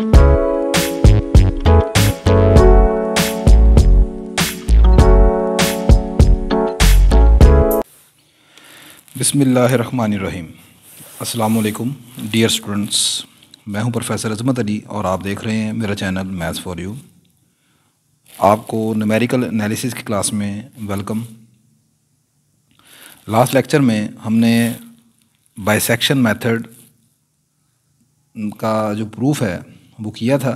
बिसमीम् असलकुम dear students. मैं हूँ प्रोफेसर अजमत अली और आप देख रहे हैं मेरा चैनल मैथ्स फॉर यू। आपको न्यूमेरिकल एनालिसिस की क्लास में वेलकम लास्ट लेक्चर में हमने बाइसेक्शन मेथड का जो प्रूफ है वो किया था।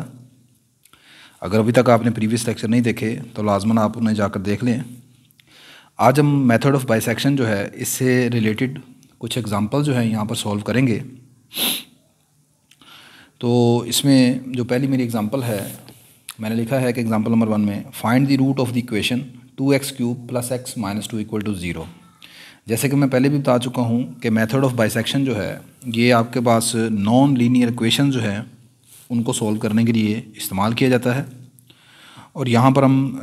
अगर अभी तक आपने प्रीवियस लेक्चर नहीं देखे तो लाजमन आप उन्हें जाकर देख लें। आज हम मेथड ऑफ़ बाइसेक्शन जो है, इससे रिलेटेड कुछ एग्जांपल जो है यहाँ पर सॉल्व करेंगे। तो इसमें जो पहली मेरी एग्जांपल है, मैंने लिखा है कि एग्जांपल नंबर वन में find the root of the equation two x cube plus x minus two equal to zero जैसे कि मैं पहले भी बता चुका हूँ कि मेथड ऑफ़ बाइसेक्शन जो है, ये आपके पास नॉन लीनियर इक्वेशन जो है उनको सॉल्व करने के लिए इस्तेमाल किया जाता है। और यहाँ पर हम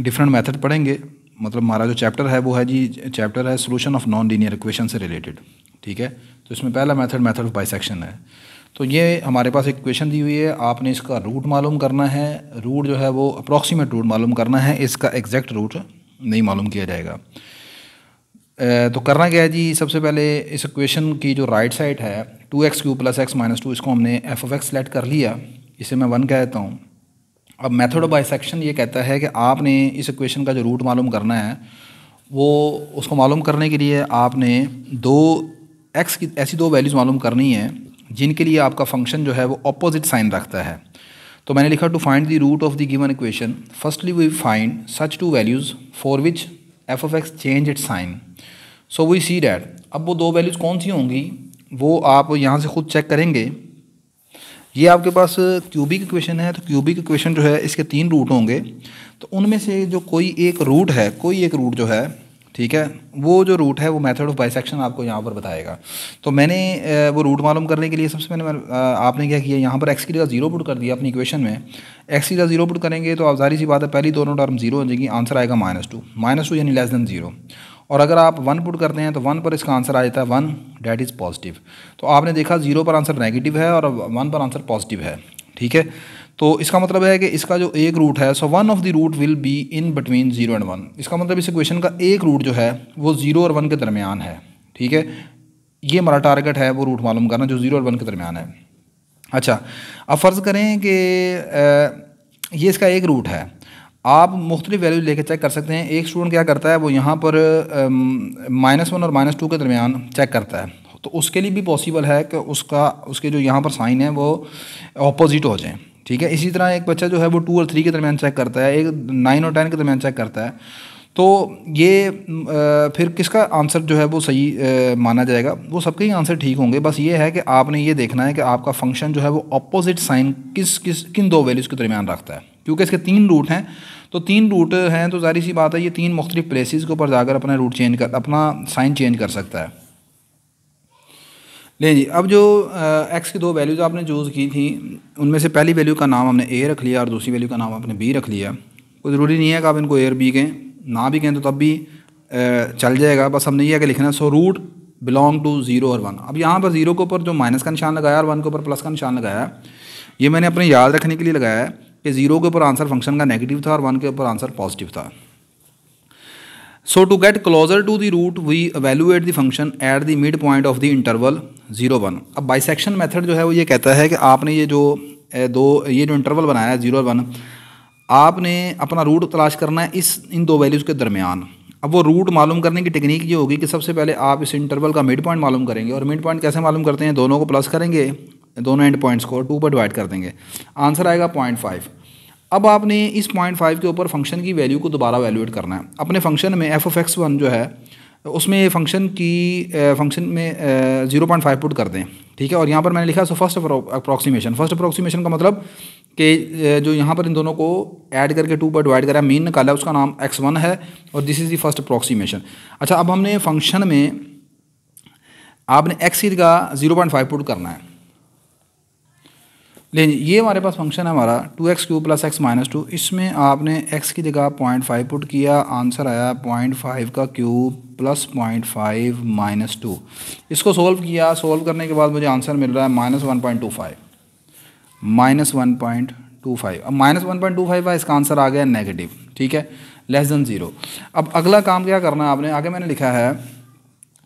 डिफरेंट मेथड पढ़ेंगे। मतलब हमारा जो चैप्टर है, वो है जी चैप्टर है solution of non linear equation से रिलेटेड ठीक है? तो इसमें पहला मेथड मेथड ऑफ़ बाइसेक्शन है। तो ये हमारे पास एक इक्वेशन दी हुई है। आपने इसका रूट मालूम करना है। रूट जो है वो अप्रॉक्सीमेट रूट मालूम करना है। इसका एग्जैक्ट रूट नहीं मालूम किया जाएगा। तो करना क्या है जी? सबसे पहले इस इक्वेशन की जो राइट साइड है two x cube plus x minus two इसको हमने एफ़ ऑफ़ एक्स सेलेक्ट कर लिया। इसे मैं वन कहता हूँ। अब मेथड ऑफ़ बाइसेक्शन ये कहता है कि आपने इस इक्वेशन का जो रूट मालूम करना है, वो उसको मालूम करने के लिए आपने दो एक्स की, ऐसी दो वैल्यूज़ मालूम करनी है, जिनके लिए आपका फ़ंक्शन जो है वो अपोजिट साइन रखता है। तो मैंने लिखा to find the root of the given equation firstly we find such two values for which F of x change it sign so we see that अब वो दो वैल्यूज़ कौन सी होंगी? वो आप यहाँ से ख़ुद चेक करेंगे। ये आपके पास क्यूबिक इक्वेशन है तो क्यूबिक इक्वेशन जो है, इसके तीन रूट होंगे। तो उनमें से जो कोई एक रूट है, कोई एक रूट जो है ठीक है? वो जो रूट है, वो मेथड ऑफ़ बाइसेक्शन आपको यहाँ पर बताएगा। तो मैंने वो रूट मालूम करने के लिए सबसे पहले आपने क्या किया? यहाँ पर एक्स की जगह ज़ीरो पुट कर दिया अपनी इक्वेशन में। एक्स की जगह ज़ीरो पुट करेंगे तो आप जारी सी बात है, पहली दोनों टर्म ज़ीरो हो जाएगी आंसर आएगा माइनस टू माइनस टू यानी लेस देन ज़ीरो और अगर आप वन पुट करते हैं तो वन पर इसका आंसर आ जाता है वन डैट इज़ पॉजिटिव तो आपने देखा ज़ीरो पर आंसर नेगेटिव है और वन पर आंसर पॉजिटिव है। ठीक है? तो इसका मतलब है कि इसका जो एक रूट है so one of the root will be in between zero and one इसका मतलब इस इक्वेशन का एक रूट जो है, वो ज़ीरो और वन के दरमियान है, ठीक है? ये हमारा टारगेट है, वो रूट मालूम करना जो ज़ीरो और वन के दरमियान है। अच्छा अब फ़र्ज़ करें कि ये इसका एक रूट है। आप मुख्तलिफ़ वैल्यू लेके चेक कर सकते हैं। एक स्टूडेंट क्या करता है, वो यहाँ पर माइनस वन और माइनस टू के दरमियान चेक करता है। तो उसके लिए भी पॉसिबल है कि उसका, उसके जो यहाँ पर साइन है, वो अपोजिट हो जाए। ठीक है? इसी तरह एक बच्चा जो है वो टू और थ्री के दरमियान चेक करता है, एक नाइन और टेन के दरमियान चेक करता है। तो ये फिर किसका आंसर जो है वो सही माना जाएगा? वो सबके ही आंसर ठीक होंगे। बस ये है कि आपने ये देखना है कि आपका फ़ंक्शन जो है वो अपोजिट साइन किस किस, किन दो वैल्यूज़ के दरमियान रखता है। क्योंकि इसके तीन रूट हैं। तो तीन रूट हैं तो जारी सी बात है, ये तीन मुख्तलिफ़ प्लेसिस के ऊपर जाकर अपना रूट चेंज कर, अपना साइन चेंज कर सकता है। ले जी, अब जो एक्स की दो वैल्यूज़ आपने चूज़ की थी, उनमें से पहली वैल्यू का नाम हमने ए रख लिया और दूसरी वैल्यू का नाम आपने बी रख लिया। कोई ज़रूरी नहीं है कि आप इनको ए और बी कहें, ना भी कहें तो तब भी चल जाएगा। बस हमने ये क्या लिखना है so root belong to zero और वन अब यहाँ पर ज़ीरो के ऊपर जो माइनस का निशान लगाया और वन के ऊपर प्लस का निशान लगाया, ये मैंने अपने याद रखने के लिए लगाया है कि ज़ीरो के ऊपर आंसर फ़ंक्शन का नेगेटिव था और वन के ऊपर आंसर पॉजिटिव था। To get closer to the root we evaluate the function at the mid point of the interval zero one अब बाइसेक्शन मेथड जो है वो ये कहता है कि आपने ये जो दो, ये जो इंटरवल बनाया है ज़ीरो वन आपने अपना रूट तलाश करना है इस, इन दो वैल्यूज़ के दरमियान। अब वो रूट मालूम करने की टेक्निक ये होगी कि सबसे पहले आप इस इंटरवल का मिड पॉइंट मालूम करेंगे और मिड पॉइंट कैसे मालूम करते हैं? दोनों को प्लस करेंगे, दोनों एंड पॉइंट्स को टू पर डिवाइड कर देंगे। आंसर आएगा पॉइंट फाइव अब आपने इस पॉइंट फाइव के ऊपर फ़ंक्शन की वैल्यू को दोबारा वैल्यूएट करना है। अपने फ़ंक्शन में एफ़ ऑफ़ एक्स वन जो है, उसमें फ़ंक्शन की फ़ंक्शन में ज़ीरो पॉइंट फाइव पुट कर दें, ठीक है? और यहाँ पर मैंने लिखा so first approximation first approximation का मतलब कि जो यहाँ पर इन दोनों को ऐड करके टू पर डिवाइड करा मीन निकाला, उसका नाम एक्स वन है, और this is the first approximation अच्छा अब हमने फ़ंक्शन में आपने एक्स की ज़ीरो पॉइंट फाइव पुट करना है। लेकिन ये हमारे पास फ़ंक्शन है हमारा two x cube plus x minus two इसमें आपने एक्स की जगह पॉइंट फाइव पुट किया आंसर आया पॉइंट फाइव का cube plus point five minus two इसको सोल्व किया सोल्व करने के बाद मुझे आंसर मिल रहा है minus one point two five minus one point two five अब minus one point two five का इसका आंसर आ गया नेगेटिव ठीक है? लेस देन ज़ीरो अब अगला काम क्या करना है आपने? आगे मैंने लिखा है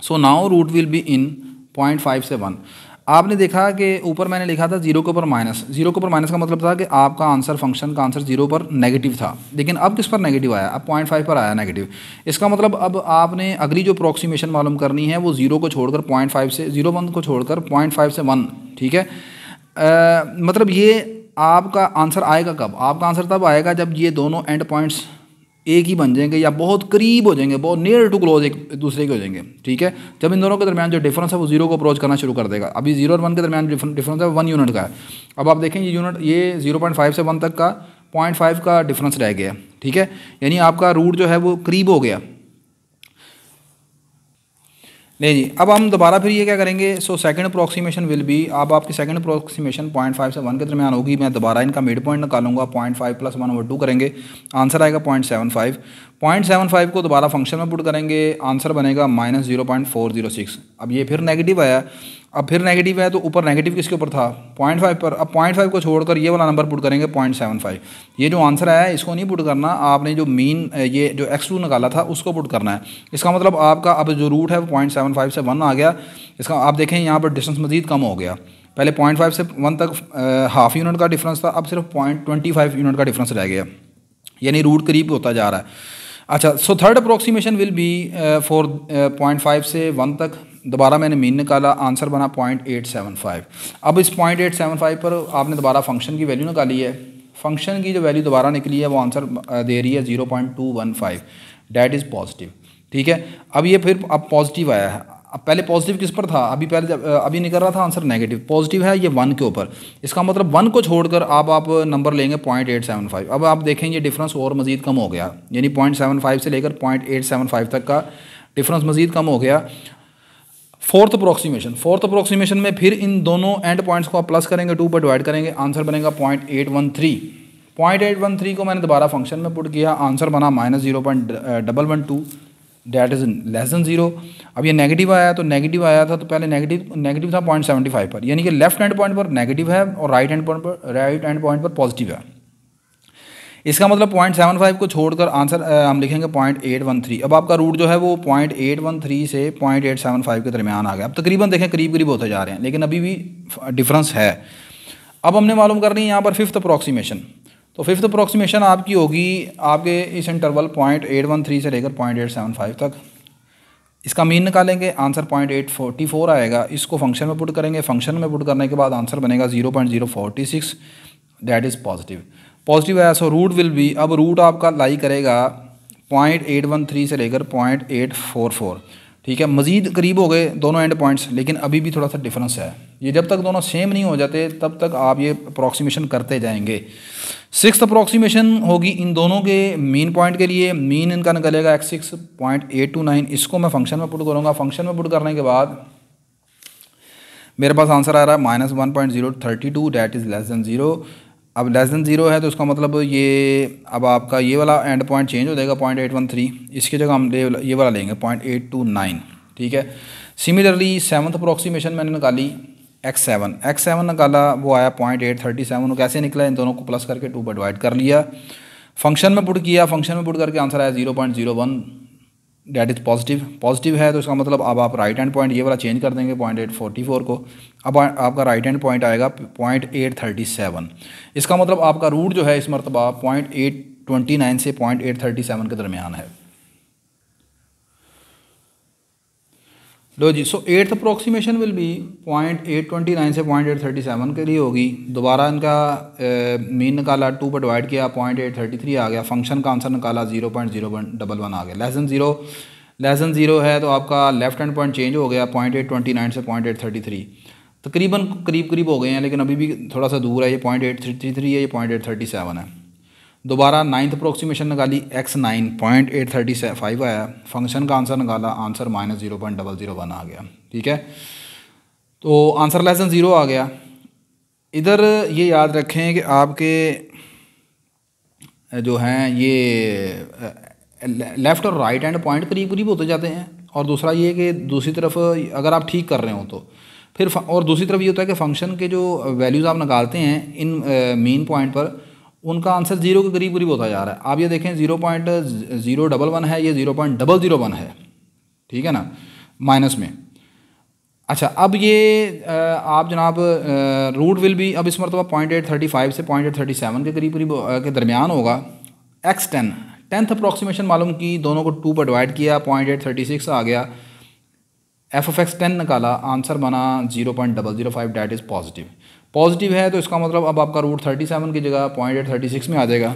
so now root will be in point five से वन आपने देखा कि ऊपर मैंने लिखा था ज़ीरो के ऊपर माइनस। ज़ीरो के ऊपर माइनस का मतलब था कि आपका आंसर फ़ंक्शन का आंसर ज़ीरो पर नेगेटिव था। लेकिन अब किस पर नेगेटिव आया? अब पॉइंट फाइव पर आया नेगेटिव। इसका मतलब अब आपने अगली जो अप्रोक्सीमेशन मालूम करनी है वो ज़ीरो को छोड़कर पॉइंट फाइव से ज़ीरो वन को छोड़कर पॉइंट फाइव से वन ठीक है? आ, मतलब ये आपका आंसर आएगा कब? आपका आंसर तब आएगा जब ये दोनों एंड पॉइंट्स एक ही बन जाएँगे या बहुत करीब हो जाएँगे, बहुत नियर टू क्लोज एक दूसरे के हो जाएँगे, ठीक है? जब इन दोनों के दरमियान जो डिफरेंस है, वो ज़ीरो को अप्रोच करना शुरू कर देगा। अभी ज़ीरो और वन के दरमियान डिफरेंस है वन यूनिट का है। अब आप देखें, ये यूनिट ये ज़ीरो पॉइंट फाइव से वन तक का पॉइंट फाइव का डिफरेंस रह गया, ठीक है? यानी आपका रूट जो है, वो करीब हो गया। नहीं जी अब हम दोबारा फिर ये क्या करेंगे? So second approximation will be अब आपकी सेकंड अप्रोक्सीमेशन पॉइंट फाइव से वन के दरमियान होगी। मैं दोबारा इनका mid point निकालूँगा point five plus one over two करेंगे। आंसर आएगा point seven five point seven five को दोबारा फ़ंक्शन में पुट करेंगे आंसर बनेगा minus zero point four zero six अब ये फिर नेगेटिव आया। अब फिर नेगेटिव है तो ऊपर नेगेटिव किसके ऊपर था? पॉइंट फाइव पर। अब पॉइंट फाइव को छोड़कर ये वाला नंबर पुट करेंगे पॉइंट सेवन फाइव ये जो आंसर आया है, इसको नहीं पुट करना। आपने जो मीन ये जो एक्स टू निकाला था, उसको पुट करना है। इसका मतलब आपका अब जो रूट है वो पॉइंट सेवन फाइव से वन आ गया। इसका आप देखें, यहाँ पर डिस्टेंस मजीद कम हो गया। पहले पॉइंट फाइव से वन तक हाफ़ यूनिट का डिफरेंस था, अब सिर्फ़ पॉइंट ट्वेंटी फाइव यूनिट का डिफरेंस रह गया। यानी रूट करीब होता जा रहा है। अच्छा so third approximation will be for point five से वन तक। दोबारा मैंने मीन निकाला आंसर बना पॉइंट एट सेवन फाइव अब इस पॉइंट एट सेवन फाइव पर आपने दोबारा फ़ंक्शन की वैल्यू निकाली है। फ़ंक्शन की जो वैल्यू दोबारा निकली है, वो आंसर दे रही है zero point two one five that is positive ठीक है? अब ये फिर, अब पॉजिटिव आया है। अब पहले पॉजिटिव किस पर था? अभी पहले अभी निकल रहा था आंसर नेगेटिव पॉजिटिव है ये वन के ऊपर। इसका मतलब वन को छोड़कर अब आप नंबर लेंगे पॉइंट एट सेवन फाइव अब आप देखेंगे डिफरेंस और मज़ीद कम हो गया। यानी पॉइंट सेवन फाइव से लेकर पॉइंट एट सेवन फाइव तक का डिफरेंस मज़ीद कम हो गया। फोर्थ अप्रोक्सीमेशन फोर्थ अप्रोक्सीमेशन में फिर इन दोनों एंड पॉइंट्स को आप प्लस करेंगे टू पर डिवाइड करेंगे आंसर बनेगा point eight one three point eight one three को मैंने दोबारा फ़ंक्शन में पुट किया आंसर बना minus zero point double one two that is less than zero अब ये नेगेटिव आया तो नेगेटिव आया था तो पहले नेगेटिव नेगेटिव था पॉइंट सेवेंटी फाइव पर. यानी कि लेफ़्ट हैंड पॉइंट पर नेगेटिव है और राइट हैंड पॉइंट पर राइट हैंड पॉइंट पर पॉजिटिव है। इसका मतलब पॉइंट सेवन फाइव को छोड़कर आंसर हम लिखेंगे पॉइंट एट वन थ्री अब आपका रूट जो है वो पॉइंट एट वन थ्री से पॉइंट एट सेवन फाइव के दरमियान आ गया। अब तकरीबन देखें करीब करीब होते जा रहे हैं, लेकिन अभी भी डिफरेंस है। अब हमने मालूम करनी है यहाँ पर फिफ्थ अप्रॉक्सीमेशन तो फिफ्थ अप्रॉक्सीमेशन आपकी होगी, आपके इस interval point eight one three से लेकर पॉइंट एट सेवन फाइव तक। इसका मीन निकालेंगे answer point eight forty four आएगा। इसको फ़ंक्शन में पुट करेंगे। फ़ंक्शन में पुट करने के बाद आंसर बनेगा zero point zero forty six that is positive positive आया सो रूट विल बी अब रूट आपका लाई करेगा पॉइंट एट वन थ्री से लेकर पॉइंट एट फोर फोर ठीक है, मज़ीद करीब हो गए दोनों एंड पॉइंट्स लेकिन अभी भी थोड़ा सा डिफरेंस है। ये जब तक दोनों सेम नहीं हो जाते, तब तक आप ये अप्रॉक्सीमेशन करते जाएँगे। सिक्स अप्रॉक्सीमेशन होगी इन दोनों के मीन पॉइंट के लिए। मीन इनका निकलेगा x six point eight two nine इसको मैं फ़ंक्शन में पुट करूँगा। फ़ंक्शन में पुट करने के बाद मेरे पास आंसर आ रहा है minus one point zero thirty two that is less than zero अब लेस देन ज़ीरो है तो उसका मतलब ये, अब आपका ये वाला एंड पॉइंट चेंज हो जाएगा पॉइंट एट वन थ्री इसकी जगह हम ये वाला लेंगे पॉइंट एट टू नाइन ठीक है? सिमिलरली सेवन्थ अप्रोक्सीमेशन मैंने निकाली एक्स सेवन एक्स सेवन निकाला, वो आया पॉइंट एट थर्टी सेवन कैसे निकला? इन दोनों को प्लस करके टू पर डिवाइड कर लिया। फ़ंक्शन में पुट किया फ़ंक्शन में पुट करके आंसर आया zero point zero one that is positive positive है तो इसका मतलब अब आप राइट हैंड पॉइंट ये वाला चेंज कर देंगे पॉइंट एट फोर्टी फोर को। अब आपका राइट हैंड पॉइंट आएगा पॉइंट एट थर्टी सेवन इसका मतलब आपका रूट जो है, इस मरतबा पॉइंट एट ट्वेंटी नाइन से पॉइंट एट थर्टी सेवन के दरमियान है। लो जी so eighth approximation will be point eight twenty nine से पॉइंट एट थर्टी सेवन के लिए होगी। दोबारा इनका मीन निकाला टू पर डिवाइड किया पॉइंट एट थर्टी थ्री आ गया। फ़ंक्शन का आंसर निकाला zero point zero double one आ गया। लेसन ज़ीरो लेसन ज़ीरो है तो आपका लेफ़्ट हैंड पॉइंट चेंज हो गया पॉइंट एट ट्वेंटी नाइन से पॉइंट एट थर्टी थ्री तकरीबन करीब करीब हो गए हैं, लेकिन अभी भी थोड़ा सा दूर है, ये पॉइंट एट थ्री थ्री है, ये पॉइंट एट थर्टी सेवन है। दोबारा नाइन्थ अप्रोक्सीमेशन निकाली x nine point eight thirty five आया फ़ंक्शन का आंसर निकाला answer minus zero point double zero one आ गया, ठीक है? तो आंसर लेस ज़ीरो आ गया। इधर ये याद रखें कि आपके, जो हैं, ये लेफ़्ट और राइट हैंड पॉइंट करीब करीब होते जाते हैं, और दूसरा ये कि दूसरी तरफ़ अगर आप ठीक कर रहे हो तो। फिर और दूसरी तरफ़ ये होता है कि फ़ंक्शन के जो वैल्यूज़ आप निकालते हैं, इन मेन पॉइंट पर उनका आंसर ज़ीरो के करीब करीब होता जा रहा है। आप ये देखें, zero point, zero double one है, ये zero point double zero one है। ठीक है ना? माइनस में। अच्छा अब ये आप जनाब रूट विल भी अब इस मरतबा पॉइंट एट थर्टी फाइव से पॉइंट एट थर्टी सेवन के करीब करीब के दरमियान होगा। एक्स टेन, टेंथ अप्रॉक्सीमेशन मालूम की, दोनों को टू पर डिवाइड किया, पॉइंट एट थर्टी सिक्स आ गया। एफ़ ऑफ़ एक्स टेन निकाला, आंसर बना zero point double zero five that is positive positive है तो इसका मतलब अब आपका रूट थर्टी सेवन की जगह पॉइंट एट थर्टी सिक्स में आ जाएगा।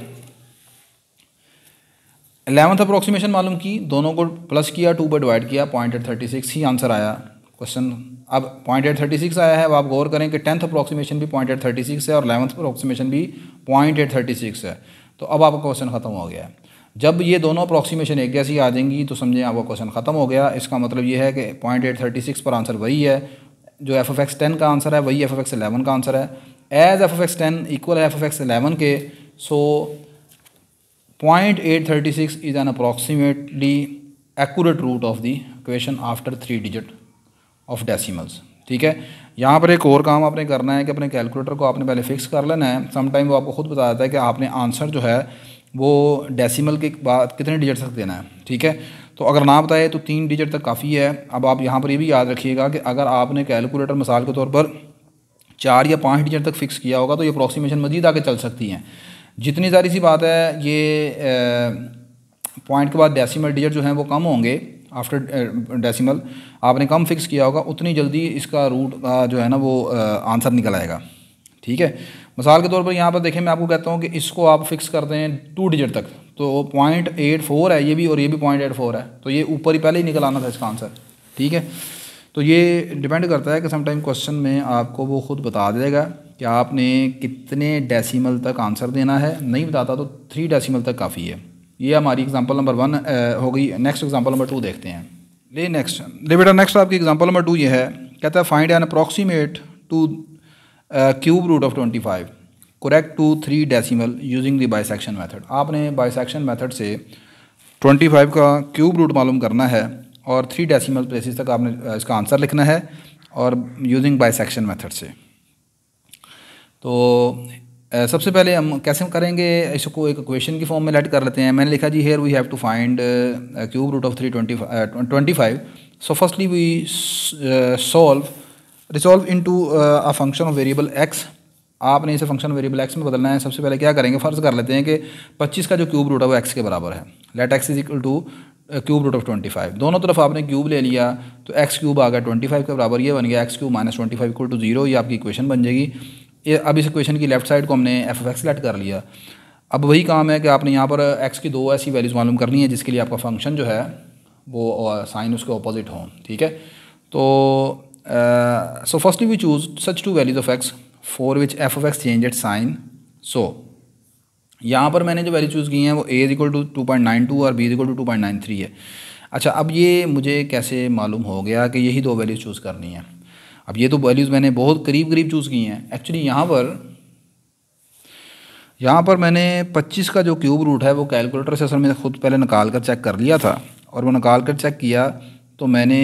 एलेवंथ अप्रॉक्सीमेशन मालूम की, दोनों को प्लस किया टू पर डिवाइड किया पॉइंट एट थर्टी सिक्स ही आंसर आया। क्वेश्चन अब पॉइंट एट थर्टी सिक्स आया है, अब आप गौर करें कि टेंथ अप्रॉक्सीमेशन भी पॉइंट एट थर्टी सिक्स है और एलेवंथ अप्रॉक्सीमेशन भी पॉइंट एट थर्टी सिक्स है। तो अब आपका क्वेश्चन ख़त्म हो गया। है जब ये दोनों अप्रॉक्सीमेशन एक जैसी आ जाएँगी तो समझें आपका क्वेश्चन ख़त्म हो गया। इसका मतलब ये है कि पॉइंट एट थर्टी सिक्स पर आंसर वही है। जो एफ़ एफ़ एक्स टेन का आंसर है, वही एफ़ एफ़ एक्स एलेवन का आंसर है। As f f x ten equal है एफ़ एफ़ एक्स एलेवन के so point eight thirty six is an approximately accurate root of the question after three digit of decimals ठीक है? यहाँ पर एक और काम आपने करना है कि अपने कैलकुलेटर को आपने पहले फिक्स कर लेना है। समटाइम वो आपको खुद बता देता है कि आपने आंसर जो है, वो डेसिमल के बाद कितने डिजिट तक देना है, ठीक है? तो अगर ना बताए तो तीन डिजिट तक काफ़ी है। अब आप यहाँ पर ये भी याद रखिएगा कि अगर आपने कैलकुलेटर मिसाल के तौर पर चार या पाँच डिजिट तक फिक्स किया होगा तो ये अप्रॉक्सीमेशन मजीद आगे चल सकती हैं। जितनी सारी सी बात है, ये पॉइंट के बाद डेसिमल डिजिट जो हैं वो कम होंगे आफ्टर डेसिमल आपने कम फिक्स किया होगा, उतनी जल्दी इसका रूट का जो है ना वो आंसर निकल आएगा। ठीक है? मिसाल के तौर पर यहाँ पर देखें, मैं आपको कहता हूँ कि इसको आप फिक्स कर दें टू डिजिट तक। तो पॉइंट एट फोर है ये भी और ये भी पॉइंट एट फोर है। तो ये ऊपर ही पहले ही निकल आना था इसका आंसर ठीक है? तो ये डिपेंड करता है कि समटाइम क्वेश्चन में आपको वो खुद बता देगा कि आपने कितने डेसिमल तक आंसर देना है। नहीं बताता तो थ्री डेसिमल तक काफ़ी है। ये हमारी एग्जांपल नंबर वन हो गई। नेक्स्ट एग्जांपल नंबर टू देखते हैं। ले नेक्स्ट ले बेटा नेक्स्ट आपकी एग्जांपल नंबर टू ये है। कहता है find an approximate to cube root of twenty five correct to three decimal using the bisection method आपने बाइसेक्शन मेथड से ट्वेंटी फाइव का क्यूब रूट मालूम करना है और थ्री डेसिमल प्लेसेस तक आपने इसका आंसर लिखना है और यूजिंग बाइसेक्शन मेथड से। तो सबसे पहले हम कैसे करेंगे? इसको एक क्वेश्चन की फॉर्म में लेट कर लेते हैं। मैंने लिखा जी here we have to find cube root of three twenty twenty five so firstly we solve resolve into a function of variable x आपने इसे फ़ंक्शन वेरिएबल एक्स में बदलना है। सबसे पहले क्या करेंगे? फ़र्ज़ कर लेते हैं कि 25 का जो क्यूब रूट है वो एक्स के बराबर है। Let x is equal to cube root of 25 दोनों तरफ़ आपने क्यूब ले लिया तो एक्स क्यूब आ गया 25 के बराबर। ये बन गया x cube minus twenty five equal to zero ये आपकी इक्वेशन बन जाएगी। ये अब इस इक्वेशन की लेफ़्ट साइड को हमने एफ़ एफ़ एक्स लेट कर लिया। अब वही काम है कि आपने यहाँ पर एक्स की दो ऐसी वैल्यूज़ मालूम करनी है, जिसके लिए आपका फ़ंक्शन जो है, वो साइन उसके अपोजिट हो। ठीक है? तो so firstly we choose such two values of x for which f of x change at sign so यहाँ पर मैंने जो वैल्यू चूज़ की हैं, वो a is equal to two point nine two और b is equal to two point nine three है। अच्छा अब ये मुझे कैसे मालूम हो गया कि यही दो वैल्यूज़ चूज़ करनी है? अब ये तो वैल्यूज़ मैंने बहुत करीब करीब चूज़ की हैं। एक्चुअली यहाँ पर यहाँ पर मैंने 25 का जो क्यूब रूट है, वो कैलकुलेटर से असल में खुद पहले निकाल कर चेक कर लिया था। और वो निकाल कर चेक किया तो मैंने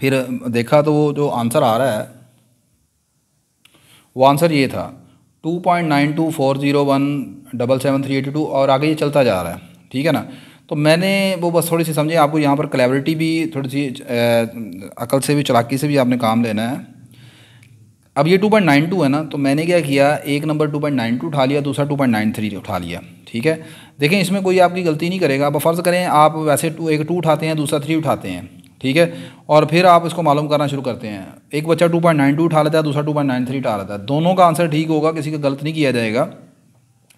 फिर देखा तो वो जो आंसर आ रहा है, वो आंसर ये था two point nine two four zero one double seven three eighty two और आगे ये चलता जा रहा है, ठीक है ना? तो मैंने वो बस थोड़ी सी समझे, आपको यहाँ पर क्लेवरिटी भी, थोड़ी सी अकल से भी, चलाकी से भी आपने काम लेना है। अब ये 2.92 है ना तो मैंने क्या किया, एक नंबर 2.92 उठा लिया, दूसरा 2.93 उठा लिया, ठीक है? देखें, इसमें कोई आपकी गलती नहीं करेगा अब फ़र्ज़ करें, आप वैसे टू एक टू उठाते हैं, दूसरा थ्री उठाते हैं। ठीक है? और फिर आप इसको मालूम करना शुरू करते हैं। एक बच्चा 2.92 उठा लेता है, दूसरा 2.93 उठा लेता है। दोनों का आंसर ठीक होगा, किसी का गलत नहीं किया जाएगा।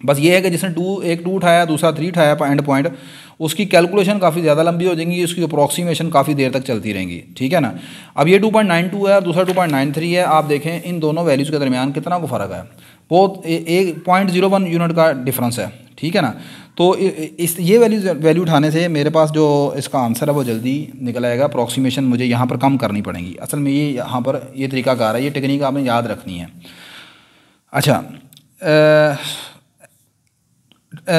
बस ये है कि जिसने टू एक टू उठाया, दूसरा थ्री उठाया एंड पॉइंट उसकी कैलकुलेशन काफ़ी ज़्यादा लंबी हो जाएँगी, उसकी अप्रॉक्सीमेशन काफ़ी देर तक चलती रहेंगी। ठीक है ना? अब ये 2.92 है और दूसरा 2.93 है, आप देखें, इन दोनों वैल्यूज़ के दरमियान कितना को फ़र्क है? बहुत एक पॉइंट ज़ीरो वन यूनिट का डिफरेंस है। ठीक है ना? तो इस, ये वैल्यू वैल्यू उठाने से मेरे पास जो इसका आंसर है वो जल्दी निकल आएगा। अप्रॉक्सीमेशन मुझे यहाँ पर कम करनी पड़ेगी। असल में ये यहाँ पर ये तरीका कार है, ये टेक्निक आपने याद रखनी है। अच्छा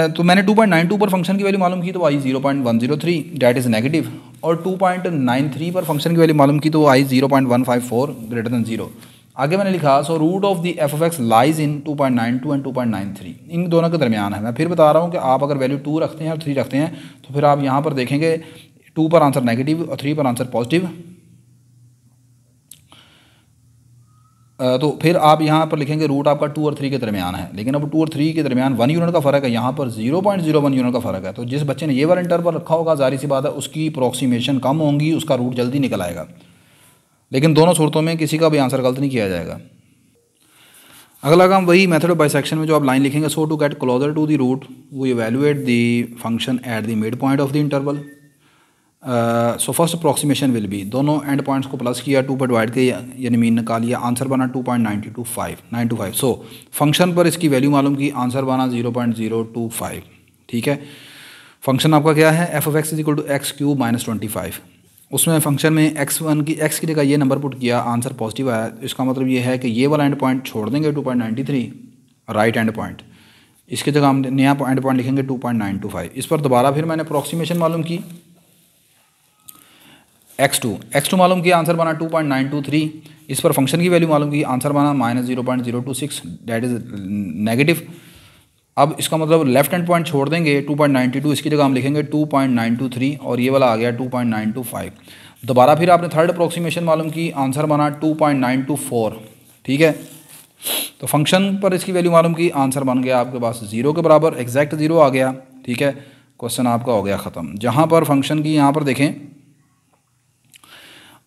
तो मैंने 2.92 पर फ़ंक्शन की वैल्यू मालूम की तो आई zero point one zero three that is negative और 2.93 पर फ़ंक्शन की वैल्यू मालूम की तो आई zero point one five four greater than zero आगे मैंने लिखा so root of the f f x lies in 2.92 and 2.93 इन दोनों के दरमियान है। मैं फिर बता रहा हूँ कि आप अगर वैल्यू टू रखते हैं और थ्री रखते हैं तो फिर आप यहाँ पर देखेंगे टू पर आंसर नेगेटिव और थ्री पर आंसर पॉजिटिव तो फिर आप यहाँ पर लिखेंगे रूट आपका टू और थ्री के दरमियान है। लेकिन अब टू और थ्री के दरमियान वन यूनिट का फ़र्क है। यहाँ पर zero point zero one unit का फ़र्क है। तो जिस बच्चे ने ये वाला इंटरवल रखा होगा जारी सी बात है, उसकी अप्रोक्सीमेशन कम होंगी, उसका रूट जल्दी निकल आएगा। लेकिन दोनों सूरतों में किसी का भी आंसर गलत नहीं किया जाएगा। अगला काम वही मेथड ऑफ़ बाइसेक्शन में जो आप लाइन लिखेंगे so to get closer to the root वो evaluate the function at the mid point of the interval so first approximation will be दोनों एंड पॉइंट्स को प्लस किया टू पर डिवाइड किया, यानी मीन निकालिया आंसर बना two point ninety two five nine two five so function पर इसकी वैल्यू मालूम की आंसर बना zero point zero two five ठीक है? फ़ंक्शन आपका क्या है? F of x is equal to x cube minus twenty five उसमें फ़ंक्शन में एक्स वन की एक्स की जगह ये नंबर पुट किया आंसर पॉजिटिव आया। इसका मतलब ये है कि ये वाला एंड पॉइंट छोड़ देंगे two point ninety three right end point इसकी जगह हम नया एंड पॉइंट लिखेंगे two point nine two five इस पर दोबारा फिर मैंने अप्रॉक्सीमेशन मालूम की। एक्स टू एक्स टू मालूम किया आंसर बना two point nine two three इस पर फ़ंक्शन की वैल्यू मालूम की आंसर बना minus zero point zero two six that is negative अब इसका मतलब लेफ़्ट हैंड पॉइंट छोड़ देंगे टू पॉइंट नाइन्टी टू इसकी जगह हम लिखेंगे two point nine two three और ये वाला आ गया two point nine two five दोबारा फिर आपने थर्ड अप्रोक्सीमेशन मालूम की आंसर बना two point nine two four ठीक है? तो फ़ंक्शन पर इसकी वैल्यू मालूम की आंसर बन गया आपके पास ज़ीरो के बराबर एग्जैक्ट ज़ीरो आ गया, ठीक है? क्वेश्चन आपका हो गया ख़त्म। जहाँ पर फ़ंक्शन की, यहाँ पर देखें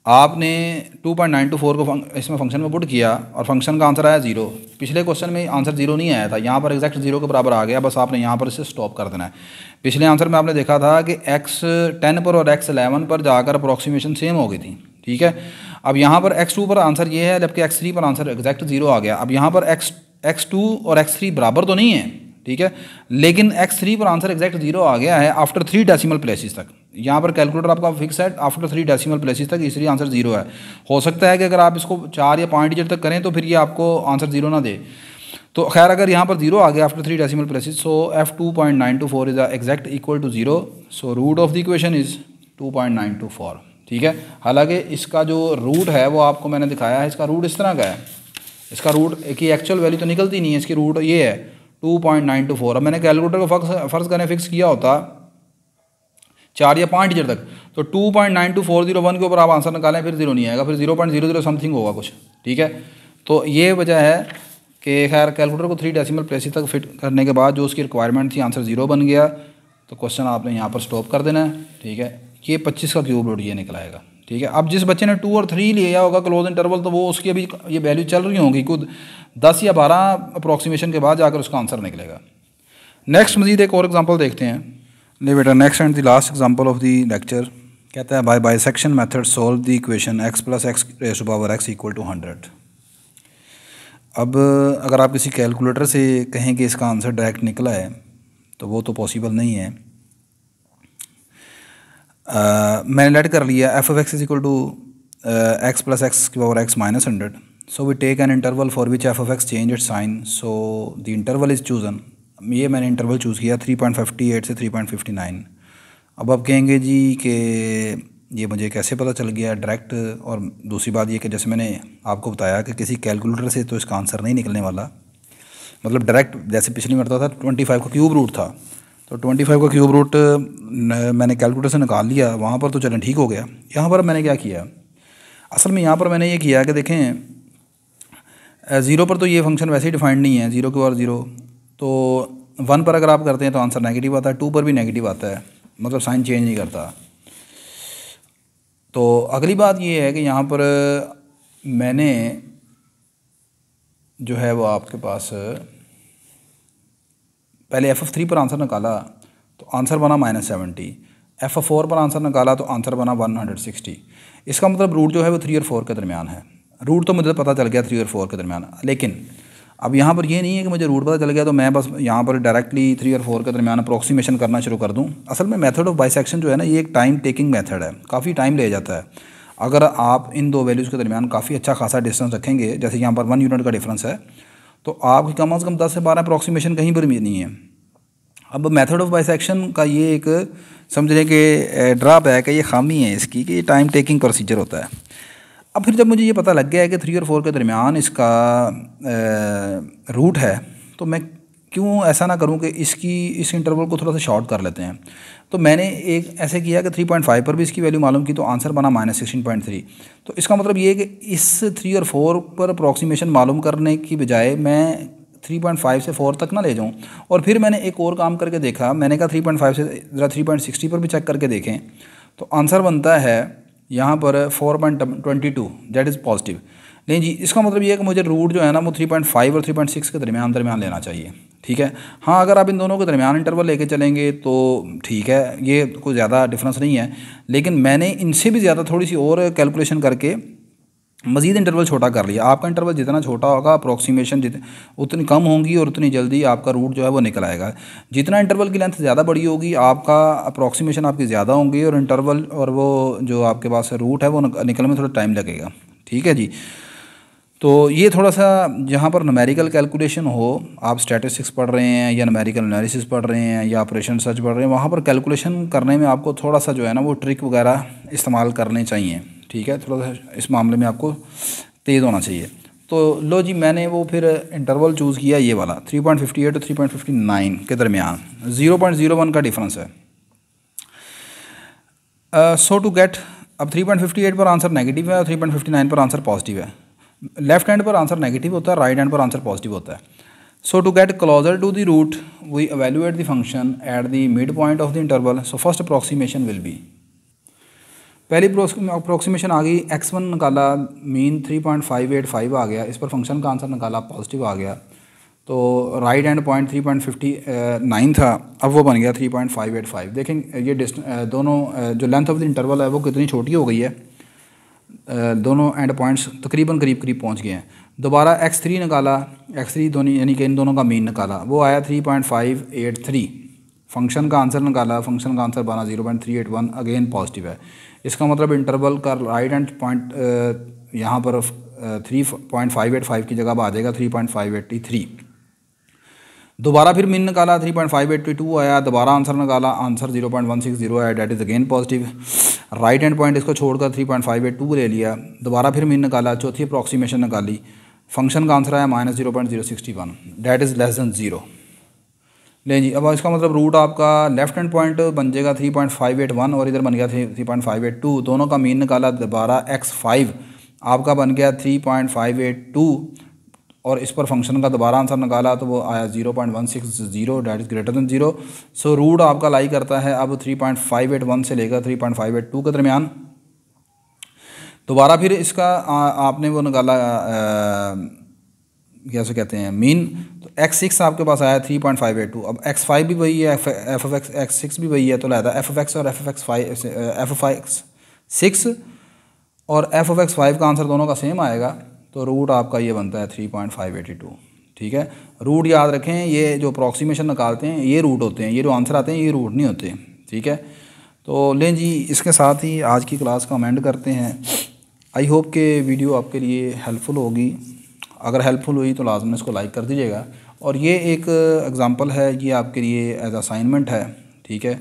आपने 2.924 को इसमें फ़ंक्शन में पुट किया और फ़ंक्शन का आंसर आया ज़ीरो पिछले क्वेश्चन में आंसर ज़ीरो नहीं आया था. यहाँ पर एग्जैक्ट ज़ीरो के बराबर आ गया. बस आपने यहाँ पर इसे स्टॉप कर देना है. पिछले आंसर में आपने देखा था कि एक्स टेन पर और एक्स एलेवन पर जाकर अप्रॉक्सीमेशन सेम हो गई थी. ठीक है? अब यहाँ पर एक्स टू पर आंसर ये है, जबकि एक्स थ्री पर आंसर एग्जैक्ट ज़ीरो आ गया. अब यहाँ पर एक्स एक्स टू और एक्स थ्री बराबर तो नहीं है. ठीक है? लेकिन एक्स थ्री पर आंसर एग्जैक्ट ज़ीरो आ गया है आफ्टर थ्री डेसिमल प्लेसिस तक. यहाँ पर कैलकुलेटर आपका फिक्स है आफ्टर थ्री डेसिमल प्लेसेस तक, इसलिए आंसर ज़ीरो है। हो सकता है कि अगर आप इसको चार या पाँच डिजिट तक करें तो फिर ये आपको आंसर ज़ीरो ना दे। तो खैर, अगर यहाँ पर ज़ीरो आ गया after three decimal places so f two point nine two four is exact equal to zero so root of the equation is two point nine two four ठीक है? हालाँकि इसका जो रूट है, वो आपको मैंने दिखाया है, इसका रूट इस तरह का है। इसका रूट की एक्चुअल वैल्यू तो निकलती नहीं है, इसकी रूट ये है two point nine two four अब मैंने कैलकुलेटर को फ़र्ज़ करने फिक्स किया होता चार या पाँच डिजिट तक। तो two point nine two four zero one के ऊपर आप आंसर निकालें, फिर ज़ीरो नहीं आएगा, फिर zero point zero zero something होगा कुछ, ठीक है? तो ये वजह है कि खैर कैलकुलेटर को थ्री डेसिमल प्लेसिस तक फिट करने के बाद जो उसकी रिक्वायरमेंट थी आंसर ज़ीरो बन गया। तो क्वेश्चन आपने यहाँ पर स्टॉप कर देना है, ठीक है? ये पच्चीस का क्यूब रोड ये निकलाएगा ठीक है? अब जिस बच्चे ने टू और थ्री लिया होगा क्लोज इंटरवल तो वो उसकी अभी ये वैल्यू चल रही होंगी खुद दस या बारह अप्रॉक्सीमेशन के बाद जाकर उसका आंसर निकलेगा। नेक्स्ट मजीद एक और एग्ज़ाम्पल देखते हैं। ले बेटा next and the last example of the lecture कहता है by bisection method solve the equation x plus x raise power x equal to hundred अब अगर आप किसी कैलकुलेटर से कहें कि इसका आंसर डायरेक्ट निकला है तो वो तो पॉसिबल नहीं है। uh, मैंने लेट कर लिया f of x is equal to x plus x की power x minus hundred so we take an interval for which f of x change it sign so the interval is chosen ये मैंने interval choose किया 3.58 से 3.59 अब आप कहेंगे जी कि ये मुझे कैसे पता चल गया डायरेक्ट और दूसरी बात ये कि जैसे मैंने आपको बताया कि किसी कैलकुलेटर से तो इसका आंसर नहीं निकलने वाला। मतलब डायरेक्ट जैसे पिछली मरता था ट्वेंटी फाइव का क्यूब रूट था। तो ट्वेंटी फाइव का क्यूब रूट मैंने कैलकुलेटर से निकाल लिया, वहाँ पर तो चलें, ठीक हो गया। यहाँ पर मैंने क्या किया? असल में यहाँ पर मैंने ये किया कि देखें ज़ीरो पर तो ये फ़ंक्शन वैसे ही डिफाइंड नहीं है ज़ीरो के बाद ज़ीरो तो वन पर अगर आप करते हैं तो आंसर नेगेटिव आता है टू पर भी नेगेटिव आता है। मतलब साइन चेंज नहीं करता। तो अगली बात ये है कि यहाँ पर मैंने जो है वो आपके पास, पहले एफ़ एफ़ थ्री पर आंसर निकाला तो आंसर बना minus seventy f f four पर आंसर निकाला तो आंसर बना वन हंड्रेड सिक्सटी इसका मतलब रूट जो है वो थ्री और फोर के दरमियान है। रूट तो मुझे पता चल गया थ्री और फोर के दरमियान। लेकिन अब यहाँ पर ये नहीं है कि मुझे रूट पता चल गया तो मैं बस यहाँ पर डायरेक्टली थ्री और फोर के दरमियान अप्रोक्सीमेशन करना शुरू कर दूँ। असल में मेथड ऑफ़ बाइसेक्शन जो है ना, ये एक टाइम टेकिंग मेथड है। काफ़ी टाइम ले जाता है। अगर आप इन दो वैल्यूज़ के दरमियान काफ़ी अच्छा खासा डिस्टेंस रखेंगे, जैसे यहाँ पर वन यूनिट का डिफरेंस है तो आपकी कम अज़ कम दस से बारह अप्रोक्सीमेशन कहीं पर भी नहीं है। अब मेथड ऑफ़ बाइसेक्शन का ये एक समझने के ड्रॉप है कि ये खामी है इसकी, कि ये टाइम टेकिंग प्रोसीजर होता है। अब फिर जब मुझे ये पता लग गया है कि थ्री और फोर के दरमियान इसका आ, रूट है तो मैं क्यों ऐसा ना करूँ कि इसकी इस इंटरवल को थोड़ा सा शॉर्ट कर लेते हैं? तो मैंने एक ऐसे किया कि 3.5 पर भी इसकी वैल्यू मालूम की तो आंसर बना माइनस सिक्सटीन तो इसका मतलब ये कि इस थ्री और फोर पर अप्रॉक्सीमेशन मालूम करने की बजाय मैं 3.5 से 4 तक ना ले जाऊँ। और फिर मैंने एक और काम करके देखा मैंने कहा 3.5 से ज़रा 3.60 पर भी चेक करके देखें। तो आंसर बनता है यहाँ पर four point twenty two that is positive नहीं जी, इसका मतलब ये है कि मुझे रूट जो है ना, वो 3.5 और 3.6 के दरमियान दरमियान लेना चाहिए, ठीक है? हाँ अगर आप इन दोनों के दरमियान इंटरवल लेके चलेंगे तो ठीक है, ये कोई ज़्यादा डिफरेंस नहीं है, लेकिन मैंने इनसे भी ज़्यादा थोड़ी सी और कैलकुलेशन करके मज़ीद इंटरवल छोटा कर लिया। आपका इंटरवल जितना छोटा होगा अप्रॉक्सीमेशन जित, उतनी कम होंगी और उतनी जल्दी आपका रूट जो है वो निकल आएगा। जितना इंटरवल की लेंथ ज़्यादा बड़ी होगी, आपका अप्रॉक्सीमेशन आपकी ज़्यादा होंगी और इंटरवल और वो जो आपके पास रूट है वो निकलने में थोड़ा टाइम लगेगा। ठीक है जी? तो ये थोड़ा सा जहाँ पर नमेरिकल कैलकुलेशन हो, आप स्टैटिस्टिक्स पढ़ रहे हैं या नमेरिकल एनालिसिस पढ़ रहे हैं या ऑपरेशन सर्च पढ़ रहे हैं, वहाँ पर कैलकुलेशन करने में आपको थोड़ा सा जो है ना वो ट्रिक वगैरह इस्तेमाल करने चाहिए। ठीक है, थोड़ा सा इस मामले में आपको तेज़ होना चाहिए। तो लो जी, मैंने वो फिर इंटरवल चूज़ किया ये वाला 3.58 और 3.59 के दरमियान। 0.01 का डिफरेंस है। सो टू गेट अब 3.58 पर आंसर नेगेटिव है और 3.59 पर आंसर पॉजिटिव है। लेफ़्ट हैंड पर आंसर नेगेटिव होता है राइट हैंड पर आंसर पॉजिटिव होता है। So to get closer to the root we evaluate the function at the mid point of the interval so first approximation will be पहली approximation आ गई x one निकाला mean three point five eight five आ गया, इस पर function का answer निकाला positive आ गया। तो right end point three point fifty nine था, अब वो बन गया three point five eight five देखें, ये डिस्ट दोनों जो लेंथ ऑफ़ द इंटरवल है, वो कितनी छोटी हो गई है? दोनों एंड पॉइंट्स तकरीबन करीब करीब पहुँच गए हैं। दोबारा एक्स थ्री निकाला एक्स थ्री दोनों, यानी कि इन दोनों का मीन निकाला, वो आया three point five eight three function का आंसर निकाला फ़ंक्शन का आंसर बना zero point three eight one again positive है। इसका मतलब इंटरवल का राइट एंड पॉइंट यहाँ पर three point five eight five की जगह पर आ जाएगा three point five eighty three दोबारा फिर मिन निकाला three point five eighty two आया, दोबारा आंसर निकाला answer zero point one six zero आया that is again positive right hand point इसको छोड़कर three point five eight two ले लिया, दोबारा फिर मिन निकाला, चौथी अप्रॉक्सीमेशन निकाली. फ़ंक्शन का आंसर आया minus zero point zero sixty one that is less than zero लें जी अब इसका मतलब रूट आपका लेफ़्ट हैंड पॉइंट बन जाएगा three point five eight one और इधर बन गया three three point five eight two दोनों का मीन निकाला दोबारा एक्स फाइव आपका बन गया three point five eight two और इस पर फ़ंक्शन का दोबारा आंसर निकाला तो वो आया zero point one six zero that is greater than zero so root आपका लाई करता है अब three point five eight one से लेकर three point five eight two के दरमियान। दोबारा फिर इसका आ, आपने वो निकाला कैसे कहते हैं मीन एक्स सिक्स आपके पास आया three point five eight two अब एक्स फाइव भी वही है f f x x six भी वही है तो लहदा एफ़ एफ़ एक्स और f f x five f f x six और एफ़ एफ़ एक्स फाइव का आंसर दोनों का सेम आएगा तो रूट आपका ये बनता है three point five eighty two ठीक है? रूट याद रखें, ये जो अप्रॉक्सीमेशन निकालते हैं, ये रूट होते हैं, ये जो आंसर आते हैं, ये रूट नहीं होते, ठीक है? तो लें जी, इसके साथ ही आज की क्लास का अमेंड करते हैं। आई होप के वीडियो आपके लिए हेल्पफुल होगी। अगर हेल्पफुल हुई तो लाजम इसको लाइक कर दीजिएगा। और ये एक एग्ज़ाम्पल है, ये आपके लिए एज असाइनमेंट है, ठीक है?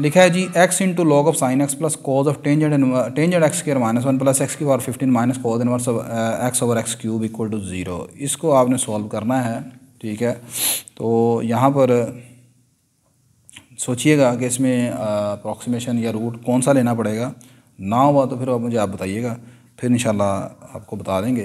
लिखा है g x into log of sine x plus cos of tangent tangent x square minus one plus x की power fifteen minus cos inverse x over x cube equal to zero इसको आपने solve करना है, ठीक है? तो यहाँ पर सोचिएगा कि इसमें अप्रॉक्सीमेशन या रूट कौन सा लेना पड़ेगा। ना हुआ तो फिर आप मुझे, आप बताइएगा, फिर इंशाल्लाह आपको बता देंगे।